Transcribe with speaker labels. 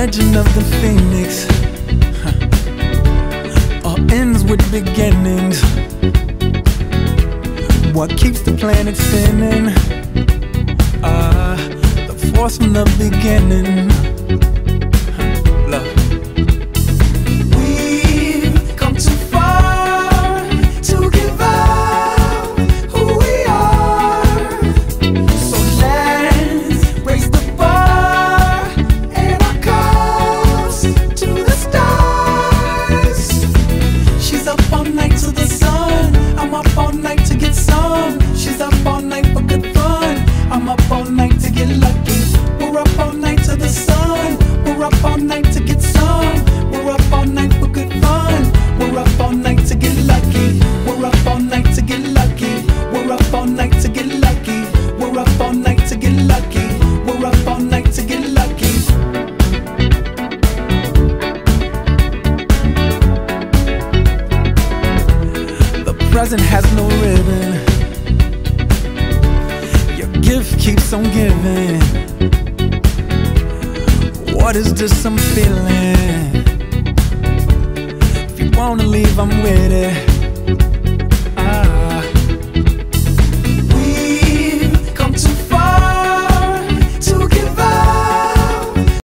Speaker 1: Legend of the phoenix huh. all ends with beginnings. What keeps the planet spinning? Ah, the force from the beginning. All night to get lucky. We're up all night to get lucky. We're up all night to get lucky. The present has no ribbon. Your gift keeps on giving. What is this I'm feeling? If you wanna leave, I'm with it.